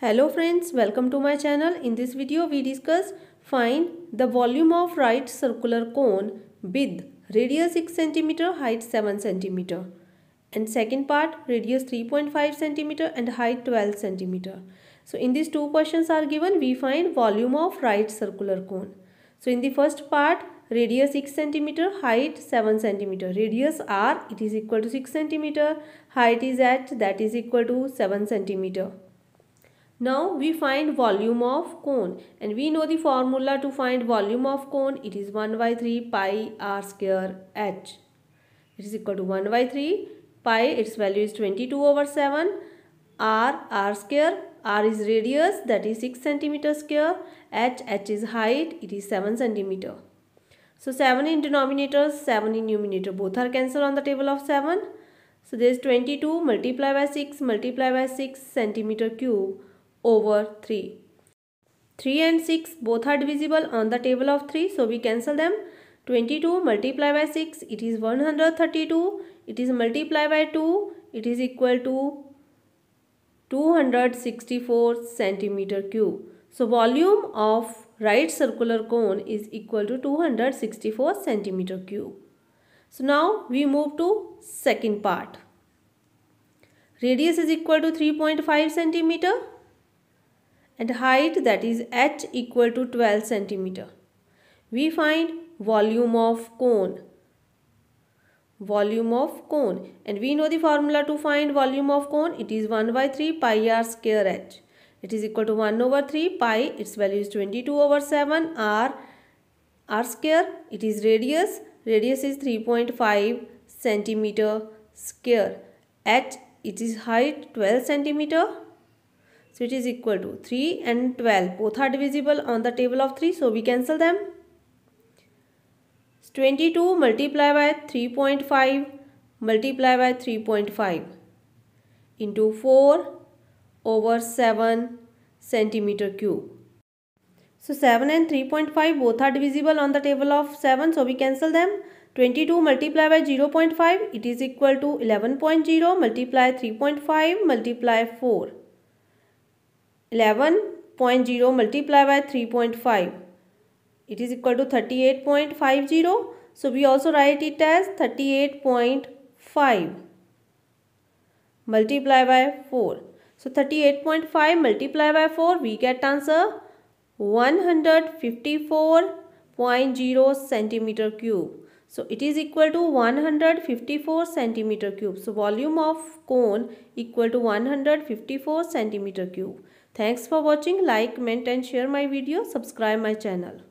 Hello friends, welcome to my channel. In this video we discuss find the volume of right circular cone with radius 6 cm, height 7 cm. And second part radius 3.5 cm and height 12 cm. So in these two questions are given we find volume of right circular cone. So in the first part radius 6 cm, height 7 cm. Radius r it is equal to 6 cm, height is at that is equal to 7 cm. Now we find volume of cone. And we know the formula to find volume of cone. It is 1 by 3 pi r square h. It is equal to 1 by 3 pi. Its value is 22 over 7 r r square. r is radius. That is 6 centimeter square. H h is height. It is 7 centimeter. So 7 in denominator 7 in numerator. Both are cancelled on the table of 7. So there is 22 multiplied by 6 multiplied by 6 centimeter cube over 3. 3 and 6 both are divisible on the table of 3 so we cancel them. 22 multiplied by 6 it is 132 it is multiplied by 2 it is equal to 264 centimeter cube. So volume of right circular cone is equal to 264 centimeter cube. So now we move to second part. Radius is equal to 3.5 centimeter and height that is h equal to 12 centimeter. We find volume of cone. Volume of cone. And we know the formula to find volume of cone. It is 1 by 3 pi r square h. It is equal to 1 over 3 pi. Its value is 22 over 7 r r square. It is radius. Radius is 3.5 centimeter square. H it is height 12 centimeter so it is equal to 3 and 12 both are divisible on the table of 3 so we cancel them. 22 multiplied by 3.5 multiplied by 3.5 into 4 over 7 centimeter cube. So 7 and 3.5 both are divisible on the table of 7 so we cancel them. 22 multiplied by 0.5 it is equal to 11.0 multiply 3.5 multiply 4 11.0 multiplied by 3.5 it is equal to 38.50 so we also write it as 38.5 multiplied by 4 so 38.5 multiplied by 4 we get answer 154.0 centimeter cube. So it is equal to 154 centimeter cube. So volume of cone equal to 154 centimeter cube Thanks for watching. Like, comment and share my video. Subscribe my channel.